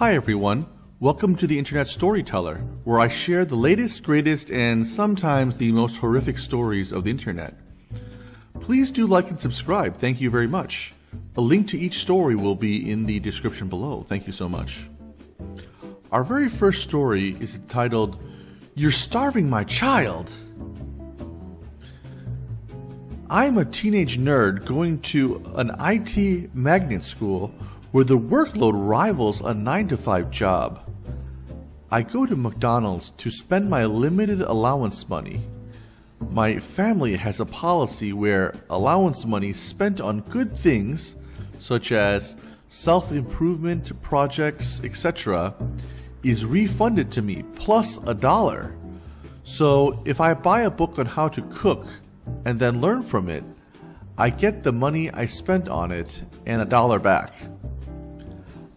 Hi, everyone. Welcome to the Internet Storyteller, where I share the latest, greatest, and sometimes the most horrific stories of the Internet. Please do like and subscribe. Thank you very much. A link to each story will be in the description below. Thank you so much. Our very first story is entitled, You're Starving My Child. I'm a teenage nerd going to an IT magnet school where the workload rivals a 9 to 5 job. I go to McDonald's to spend my limited allowance money. My family has a policy where allowance money spent on good things, such as self improvement projects, etc., is refunded to me plus a dollar. So if I buy a book on how to cook and then learn from it, I get the money I spent on it and a dollar back.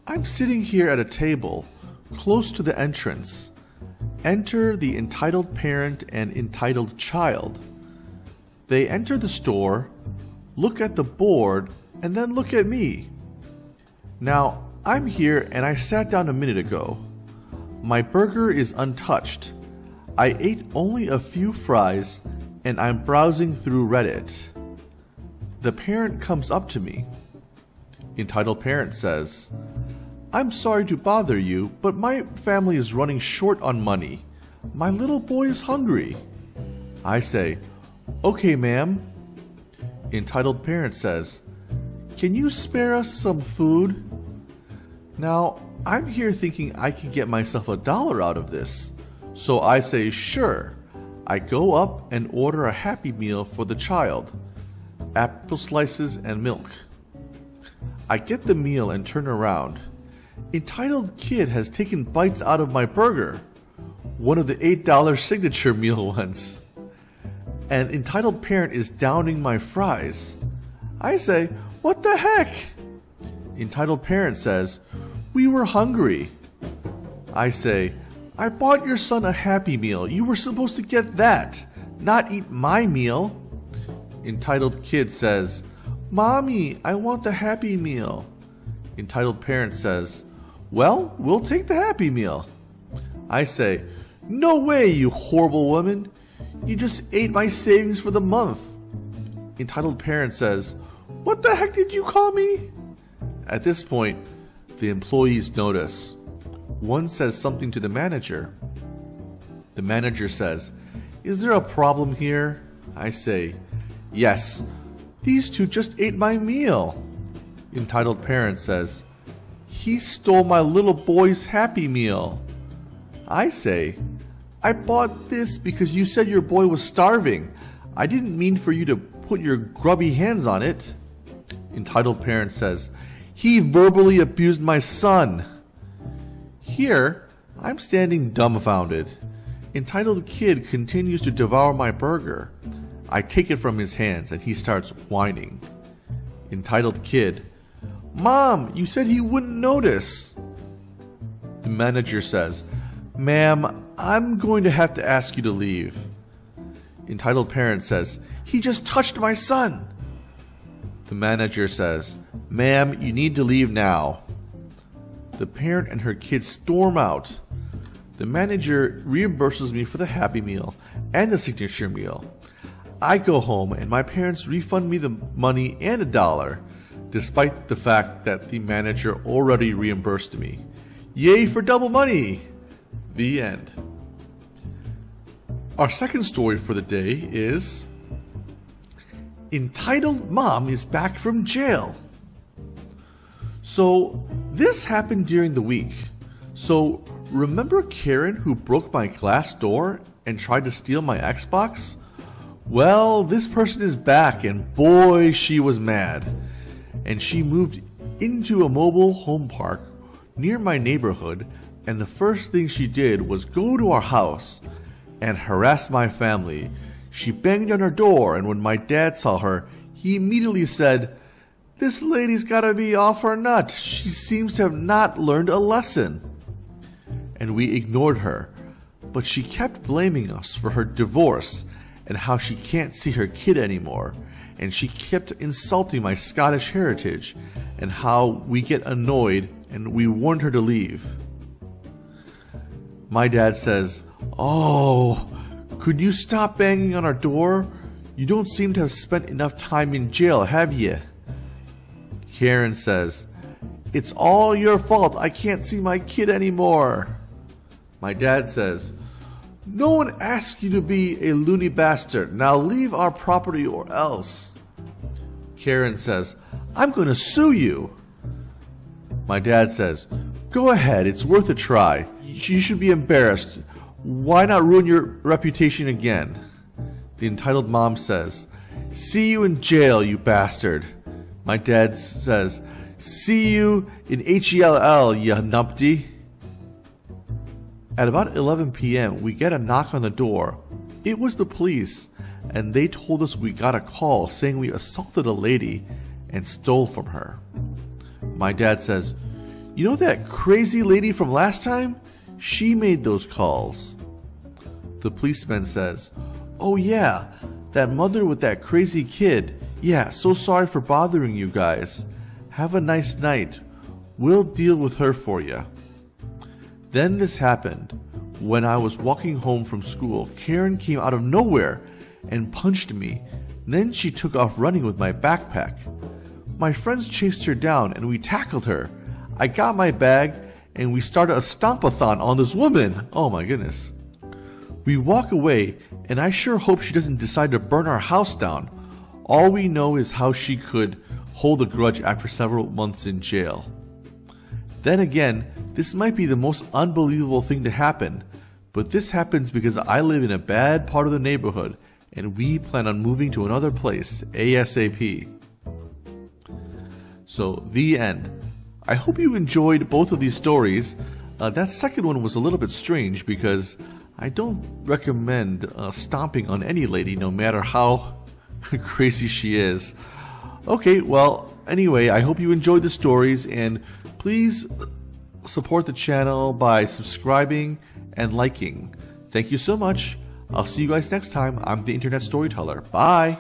I'm sitting here at a table close to the entrance. Enter the entitled parent and entitled child. They enter the store, look at the board, and then look at me. Now, I'm here and I sat down a minute ago. My burger is untouched. I ate only a few fries and I'm browsing through Reddit. The parent comes up to me. Entitled parent says, I'm sorry to bother you, but my family is running short on money. My little boy is hungry. I say, Okay, ma'am. Entitled parent says, Can you spare us some food? Now, I'm here thinking I can get myself a dollar out of this. So I say, Sure. I go up and order a Happy Meal for the child apple slices and milk. I get the meal and turn around. Entitled Kid has taken bites out of my burger, one of the $8 signature meal ones. And Entitled Parent is downing my fries. I say, What the heck? Entitled Parent says, We were hungry. I say, I bought your son a Happy Meal. You were supposed to get that, not eat my meal. Entitled Kid says, Mommy, I want the Happy Meal. Entitled Parent says, well, we'll take the Happy Meal. I say, No way, you horrible woman. You just ate my savings for the month. Entitled parent says, What the heck did you call me? At this point, the employees notice. One says something to the manager. The manager says, Is there a problem here? I say, Yes, these two just ate my meal. Entitled parent says, he stole my little boy's Happy Meal. I say, I bought this because you said your boy was starving. I didn't mean for you to put your grubby hands on it. Entitled parent says, He verbally abused my son. Here, I'm standing dumbfounded. Entitled kid continues to devour my burger. I take it from his hands and he starts whining. Entitled kid, Mom, you said he wouldn't notice. The manager says, Ma'am, I'm going to have to ask you to leave. Entitled parent says, He just touched my son. The manager says, Ma'am, you need to leave now. The parent and her kid storm out. The manager reimburses me for the Happy Meal and the signature meal. I go home and my parents refund me the money and a dollar despite the fact that the manager already reimbursed me. Yay for double money! The end. Our second story for the day is Entitled Mom is Back from Jail. So, this happened during the week. So, remember Karen who broke my glass door and tried to steal my Xbox? Well, this person is back, and boy, she was mad and she moved into a mobile home park near my neighborhood. And the first thing she did was go to our house and harass my family. She banged on our door, and when my dad saw her, he immediately said, This lady's gotta be off her nut. She seems to have not learned a lesson. And we ignored her, but she kept blaming us for her divorce and how she can't see her kid anymore and she kept insulting my Scottish heritage and how we get annoyed and we warned her to leave. My dad says, Oh, could you stop banging on our door? You don't seem to have spent enough time in jail, have you? Karen says, It's all your fault. I can't see my kid anymore. My dad says, No one asked you to be a loony bastard. Now leave our property or else. Karen says, I'm going to sue you. My dad says, Go ahead, it's worth a try. You should be embarrassed. Why not ruin your reputation again? The entitled mom says, See you in jail, you bastard. My dad says, See you in H-E-L-L, you numpty. At about 11 p.m., we get a knock on the door. It was the police, and they told us we got a call saying we assaulted a lady and stole from her. My dad says, You know that crazy lady from last time? She made those calls. The policeman says, Oh, yeah, that mother with that crazy kid. Yeah, so sorry for bothering you guys. Have a nice night. We'll deal with her for you. Then this happened. When I was walking home from school, Karen came out of nowhere and punched me. Then she took off running with my backpack. My friends chased her down and we tackled her. I got my bag and we started a stompathon on this woman. Oh my goodness. We walk away and I sure hope she doesn't decide to burn our house down. All we know is how she could hold a grudge after several months in jail. Then again, this might be the most unbelievable thing to happen, but this happens because I live in a bad part of the neighborhood and we plan on moving to another place ASAP. So, the end. I hope you enjoyed both of these stories. Uh, that second one was a little bit strange because I don't recommend uh, stomping on any lady, no matter how crazy she is. Okay, well, anyway, I hope you enjoyed the stories, and please support the channel by subscribing and liking. Thank you so much. I'll see you guys next time. I'm the Internet Storyteller. Bye.